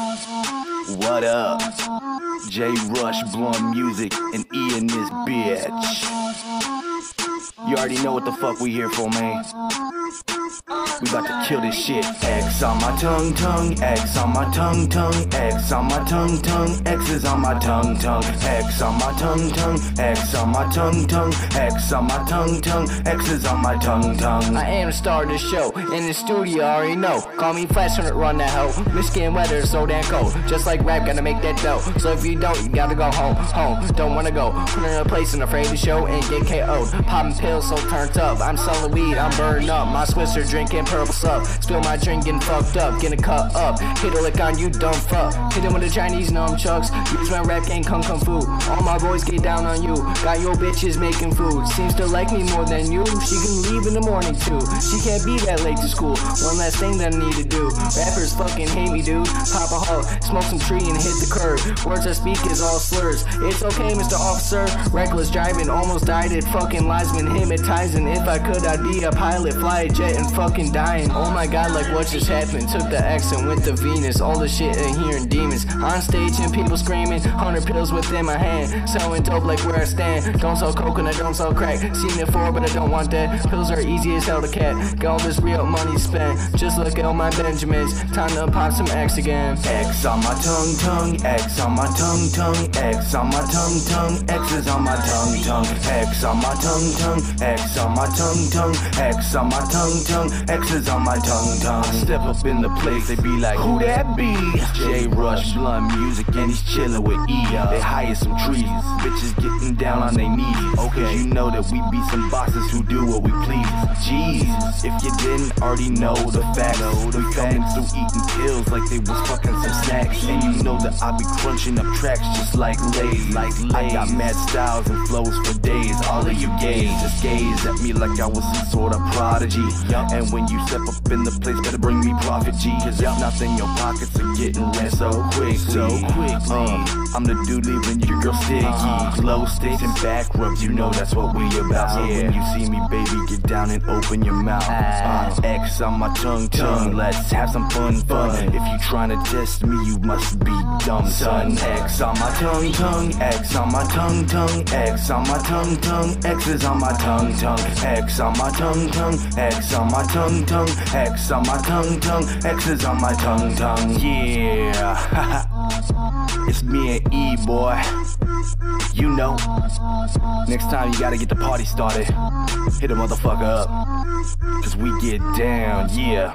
What up? J Rush blunt music and E this bitch. You already know what the fuck we here for, man. We about to kill this shit. X on my tongue, tongue, X on my tongue, tongue, X on my tongue, tongue, X is on my tongue, tongue, X on my tongue, tongue, X on my tongue, tongue, X on my tongue, tongue, X is on my tongue, tongue. I am the star of the show. In the studio, I already know. Call me Flash when it run that hoe. Michigan weather is so damn cold. Just like rap, gotta make that dough. So if you don't, you gotta go home, home. Don't wanna go. Put in a place and afraid to show and get KO'd. Popping pills so turned up. I'm selling weed, I'm burning up. My Swisher drinking purple sup. Spill my drink, getting fucked up. Getting cut up. Hit a lick on you, dumb fuck. Hit him with the Chinese nunchucks. Use my rap game, kung kung fu. All my boys get down on you. Got your bitches making food. Seems to like me more than you. She can leave in the morning too. She can't be that late to school. One last thing that I need to do. Rappers fucking hate me, dude. Pop a hole, smoke some tree and hit the curb. Words I speak is all slurs. It's okay, Mr. Officer. Reckless driving, almost died at fucking linesman hypnotizing. If I could, I'd be a pilot, fly a jet and fucking dying. Oh my god, like what just happened? Took the X and went to Venus. All the shit and hearing demons. On stage and people screaming. Hundred pills within my hand. Selling dope like where I stand. Don't sell coke and I don't sell crack. Seen it for, but I don't want that. Pills are easy as hell to cat. Got all this real money spent. Just look at all my Benjamins. Time to pop some X again. X on my tongue, tongue, X on my tongue, tongue, X on my tongue, tongue, X is on my tongue, tongue, X on my tongue, tongue, X on my tongue, tongue, X on my tongue, tongue, X is on my tongue, tongue. Step up in the place, they be like, who that be? J Rush, blunt music, and he's chillin' with E. They hire some trees, bitches getting down on their knees. Okay, you know that we be some bosses who do what we please. Jeez, if you didn't already know the facts, we coming through eating pills like they was fucking some snacks. And you know that I be crunching up tracks just like Lays. Like I got mad styles and flows for days. All of you gays just gaze at me like I was some sort of prodigy. And when you step up in the place, better bring me profit, G. Cause if nothing, your pockets are getting ran so quick, so quick. Uh, I'm the dude leaving your girl sticky. Glow sticks and back rubs, you know that's what we about. So when you see me, baby, get down and open your mouth. Uh, X on my tongue, tongue. Let's have some fun, fun. If you trying to test me, you must be dumb, son. X on my tongue, tongue. X on my tongue, tongue. X on my tongue, tongue. X is on my tongue, tongue. X on my tongue, tongue. X on my tongue, tongue. X on my tongue, tongue. X is on my tongue, tongue. Yeah. it's me and E, boy. You know. Next time you gotta get the party started. Hit a motherfucker up. Cause we get down, yeah.